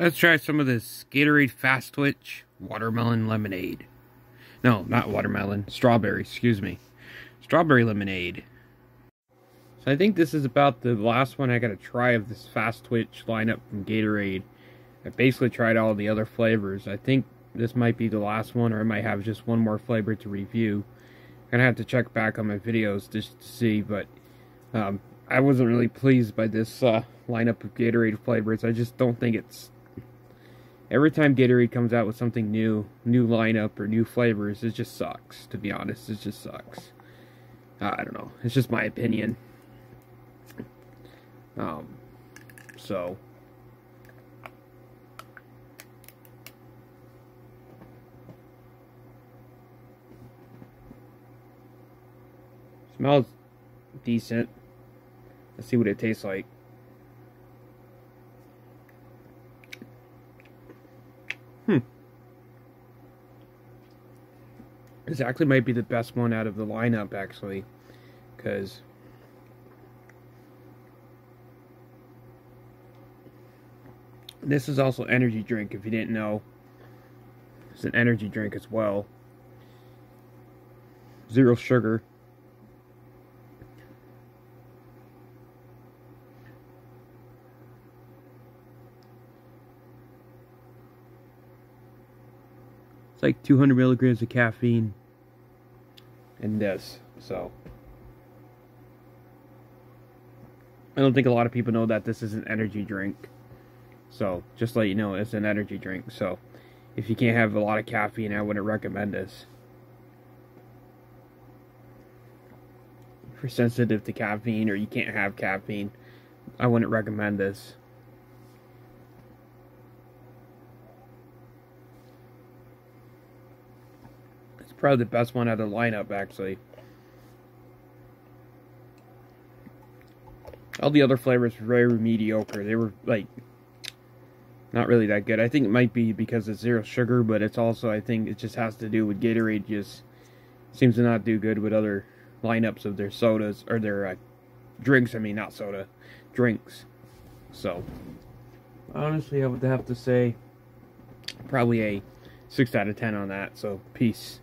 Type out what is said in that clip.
Let's try some of this Gatorade Fast Twitch Watermelon Lemonade. No, not watermelon. Strawberry, excuse me. Strawberry Lemonade. So I think this is about the last one I got to try of this Fast Twitch lineup from Gatorade. I basically tried all the other flavors. I think this might be the last one, or I might have just one more flavor to review. I'm gonna have to check back on my videos just to see, but um, I wasn't really pleased by this uh, lineup of Gatorade flavors. I just don't think it's every time Gatorade comes out with something new, new lineup or new flavors, it just sucks. To be honest, it just sucks. I don't know. It's just my opinion. Um, so. Smells decent. Let's see what it tastes like. This actually might be the best one out of the lineup, actually. Because... This is also energy drink, if you didn't know. It's an energy drink as well. Zero sugar. It's like 200 milligrams of caffeine in this, so. I don't think a lot of people know that this is an energy drink. So, just let you know, it's an energy drink. So, if you can't have a lot of caffeine, I wouldn't recommend this. If you're sensitive to caffeine or you can't have caffeine, I wouldn't recommend this. Probably the best one out of the lineup, actually. All the other flavors were very mediocre. They were, like, not really that good. I think it might be because it's zero sugar, but it's also, I think it just has to do with Gatorade just seems to not do good with other lineups of their sodas, or their uh, drinks, I mean, not soda, drinks. So, honestly, I would have to say probably a 6 out of 10 on that, so peace.